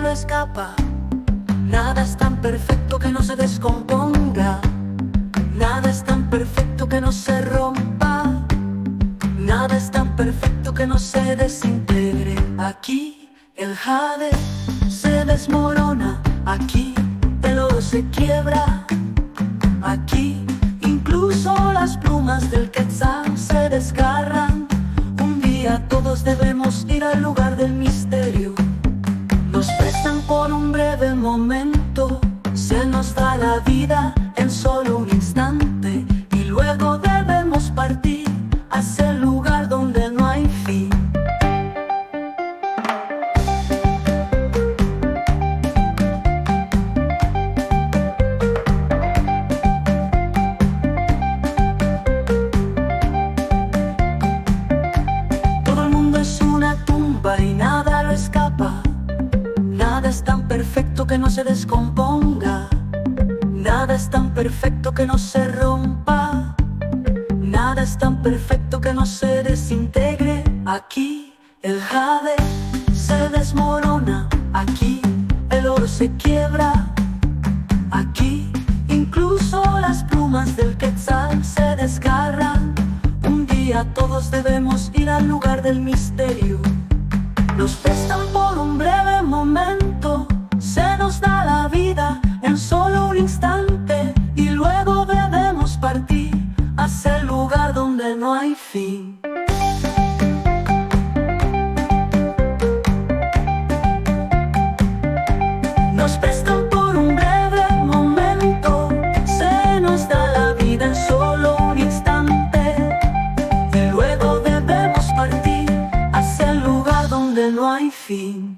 nada escapa. Nada es tan perfecto que no se descomponga. Nada es tan perfecto que no se rompa. Nada es tan perfecto que no se desintegre. Aquí el jade se desmorona. Aquí el oro se quiebra. Aquí incluso las plumas del quetzal se desgarran. Un día todos debemos ir al lugar del misterio. Momento. Se nos da la vida en solo un instante. Y luego debemos partir hacia el lugar donde no hay fin. Todo el mundo es una tumba y se descomponga. Nada es tan perfecto que no se rompa. Nada es tan perfecto que no se desintegre. Aquí el jade se desmorona. Aquí el oro se quiebra. Aquí incluso las plumas del quetzal se desgarran. Un día todos debemos ir al lugar del misterio. Nos prestan por un breve Nos prestan por un breve momento, se nos da la vida en solo un instante. Y luego debemos partir hacia el lugar donde no hay fin.